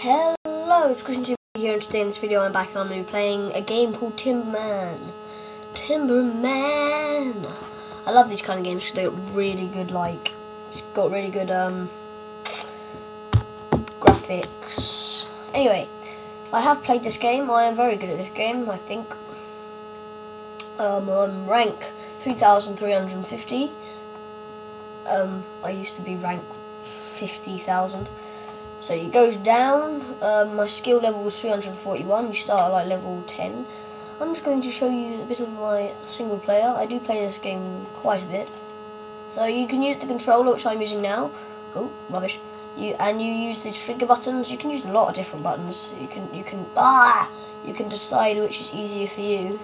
Hello, it's Christian here and today in this video I'm back and I'm going to be playing a game called Timberman. Timberman! I love these kind of games because they got really good like, it's got really good um, graphics. Anyway, I have played this game, I am very good at this game, I think. Um, on rank 3350. Um, I used to be rank 50,000. So it goes down. Um, my skill level was 341. You start at like level 10. I'm just going to show you a bit of my single player. I do play this game quite a bit. So you can use the controller, which I'm using now. Oh, rubbish. You and you use the trigger buttons. You can use a lot of different buttons. You can you can ah you can decide which is easier for you.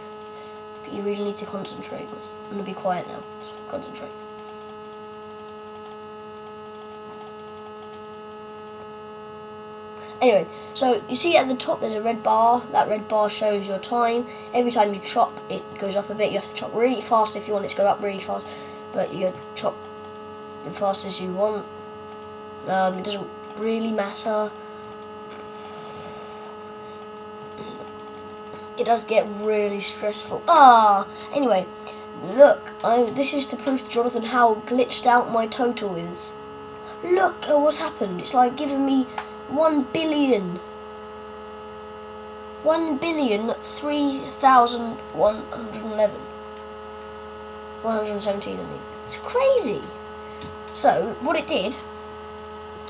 But you really need to concentrate. I'm gonna be quiet now. So concentrate. Anyway, so you see at the top there's a red bar. That red bar shows your time. Every time you chop, it goes up a bit. You have to chop really fast if you want it to go up really fast. But you chop as fast as you want. Um, it doesn't really matter. It does get really stressful. Ah, anyway, look. I, this is to prove to Jonathan how glitched out my total is. Look at what's happened. It's like giving me one billion. One billion three thousand one hundred eleven. One hundred seventeen. I mean, it's crazy. So what it did.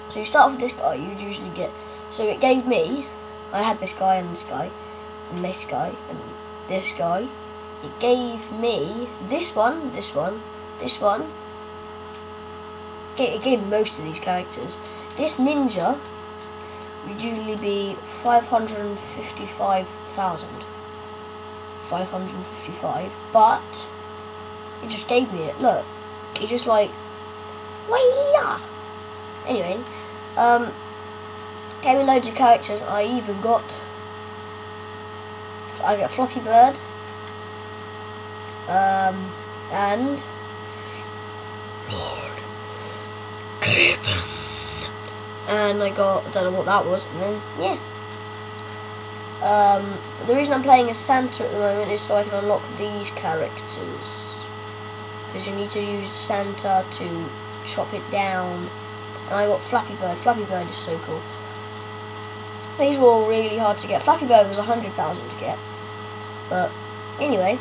So you start off with this guy. You'd usually get. So it gave me. I had this guy and this guy, and this guy and this guy. It gave me this one, this one, this one. It gave me most of these characters. This ninja would usually be 555,000. 555, but it just gave me it. Look, it just like, Waya! Anyway, um, gave me loads of characters. I even got, I got Flappy Bird, um, and Lord and I got, I don't know what that was, and then, yeah. Um, but the reason I'm playing as Santa at the moment is so I can unlock these characters. Because you need to use Santa to chop it down. And I got Flappy Bird. Flappy Bird is so cool. These were all really hard to get. Flappy Bird was 100,000 to get. But, anyway,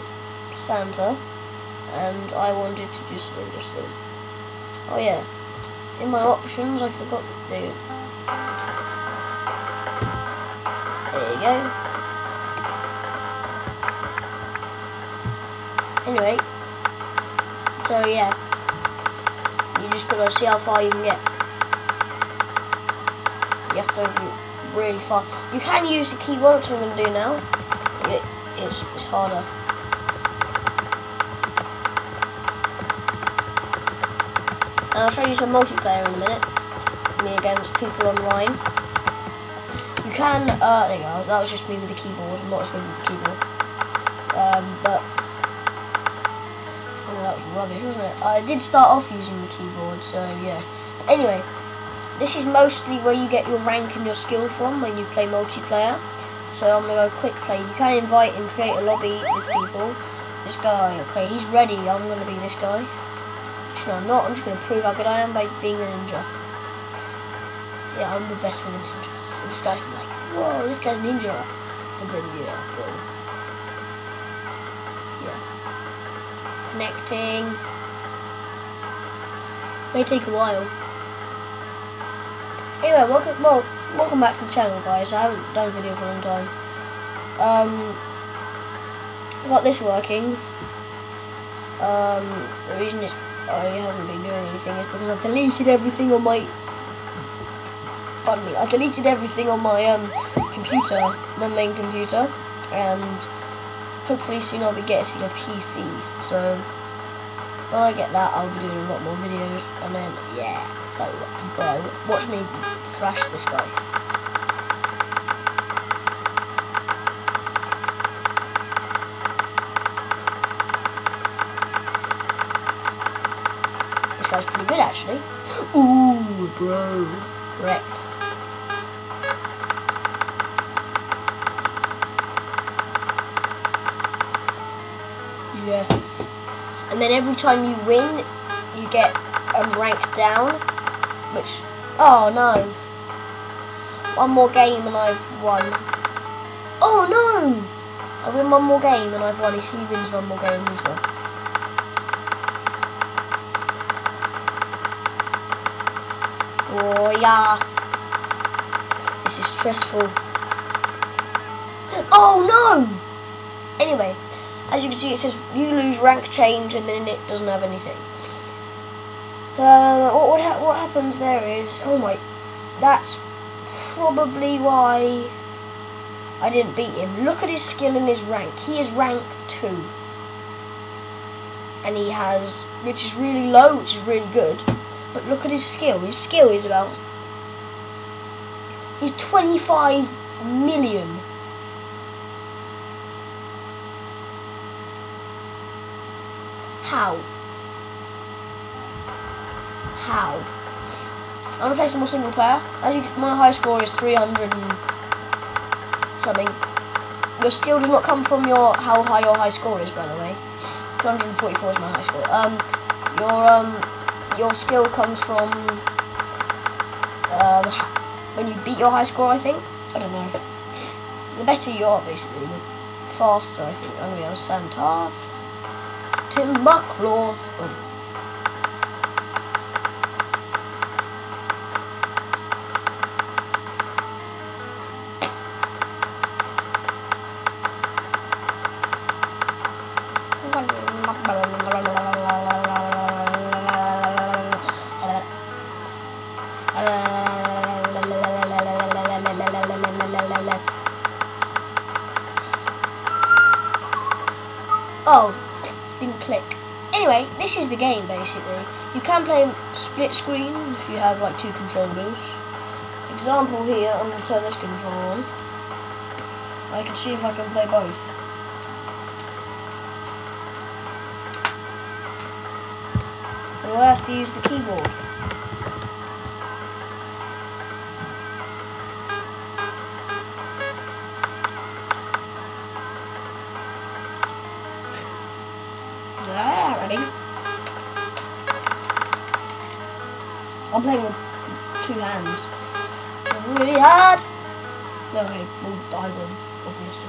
Santa. And I wanted to do something different. Oh yeah, in my options, I forgot to do. There you go. Anyway, so yeah, you just gotta see how far you can get. You have to be really far. You can use the keyboard, which I'm gonna do now. It, it's, it's harder. And I'll show you some multiplayer in a minute. Me against people online. You can, uh, there you go, that was just me with the keyboard. I'm not as good with the keyboard. Um, but, oh, that was rubbish, wasn't it? I did start off using the keyboard, so yeah. Anyway, this is mostly where you get your rank and your skill from when you play multiplayer. So I'm going to go quick play. You can invite and create a lobby with people. This guy, okay, he's ready. I'm going to be this guy. No, I'm not. I'm just going to prove how good I am by being a ninja. Yeah, I'm the best with a ninja. This guy's gonna be like, whoa, this guy's a ninja. But then, yeah, bro. Yeah. Connecting. May take a while. Anyway, welcome, well, welcome back to the channel, guys. I haven't done a video for a long time. Um, I got this working. Um, the reason is I haven't been doing anything is because I deleted everything on my pardon me, I deleted everything on my um computer, my main computer, and hopefully soon I'll be getting a PC. So when I get that I'll be doing a lot more videos and then yeah, so bro, watch me thrash this guy. good actually. Ooh, bro. Correct. Yes. And then every time you win, you get um, ranked down, which, oh no. One more game and I've won. Oh no! I win one more game and I've won. If he wins one more game, he's won. This is stressful. Oh no! Anyway, as you can see it says you lose rank change and then it doesn't have anything. Uh, what, what, ha what happens there is, oh my, that's probably why I didn't beat him. Look at his skill and his rank. He is rank 2. And he has, which is really low, which is really good. But look at his skill. His skill is about, he's 25 million. How? How? I'm gonna play some more single player. As you, my high score is 300 and something. Your skill does not come from your how high your high score is, by the way. 244 is my high score. Um, your um, your skill comes from when you beat your high score. I think. I don't know. The better you are, basically, the faster. I think. I'm gonna be on Santa. Timber claws. Oh. Oh, the game basically. You can play split screen if you have like two controllers. Example here, I'm going to turn this controller on. I can see if I can play both. I have to use the keyboard. Yeah, ready? I'm playing with two hands. Really hard. No, Okay, we'll die one, obviously.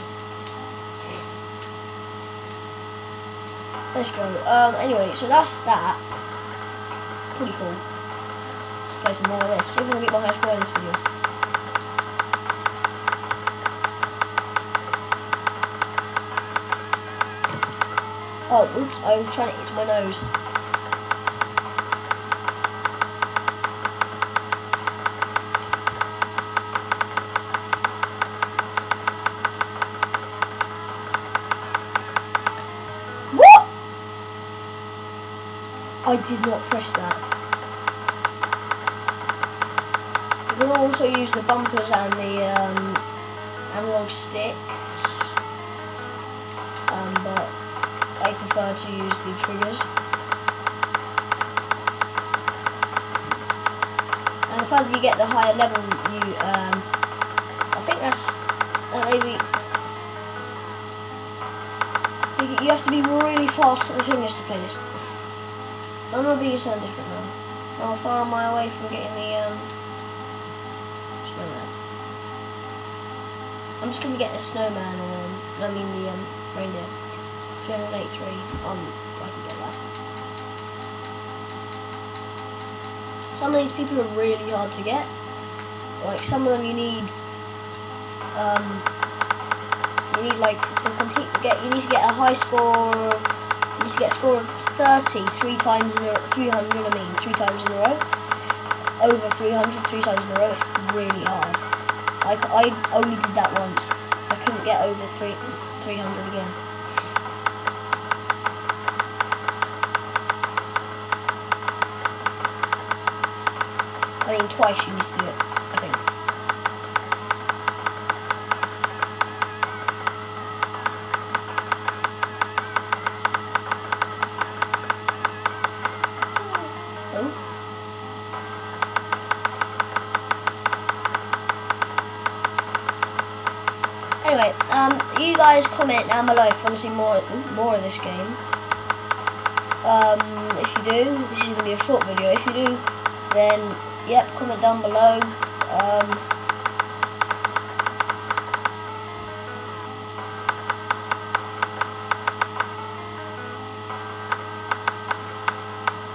Let's go. Um, anyway, so that's that. Pretty cool. Let's play some more of this. See if we can get my high score in this video. Oh, oops, I was trying to itch my nose. I did not press that. You can also use the bumpers and the um, analog sticks, um, but I prefer to use the triggers. And the further you get, the higher level you. Um, I think that's uh, maybe. You, you have to be really fast at the fingers to play this. I'm not being sound different now. How far am I away from getting the um, snowman? I'm just gonna get the snowman and um, I mean the um, reindeer. 383. Um, I can get that. Some of these people are really hard to get. Like some of them you need um you need like to complete get you need to get a high score of you to get a score of 30 three times in a 300 I mean three times in a row. Over 300 three times in a row it's really hard. Like I only did that once. I couldn't get over three 300 again. I mean, twice you need to do it, you guys comment down below if you want to see more, more of this game. Um, if you do, this is going to be a short video. If you do, then yep, comment down below. Um,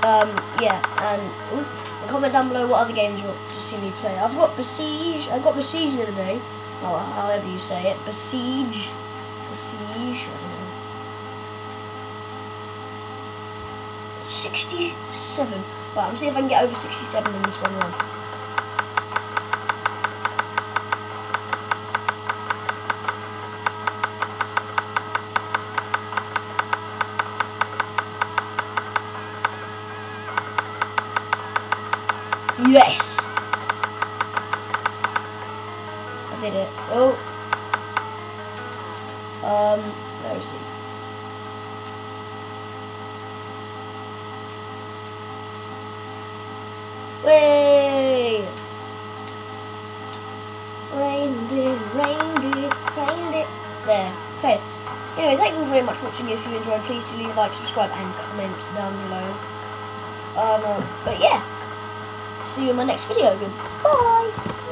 um, yeah, and ooh, comment down below what other games you want to see me play. I've got Besiege. I've got Besiege the other day, or however you say it. Besiege, Besiege. I don't know. 67. Right, I'm seeing if I can get over 67 in this one run. Yes! Did it. Oh. Um, where is he? Way! Reindeer, reindeer, reindeer. There. Okay. Anyway, thank you very much for watching. If you enjoyed, please do leave a like, subscribe, and comment down below. Um, but yeah. See you in my next video. Goodbye.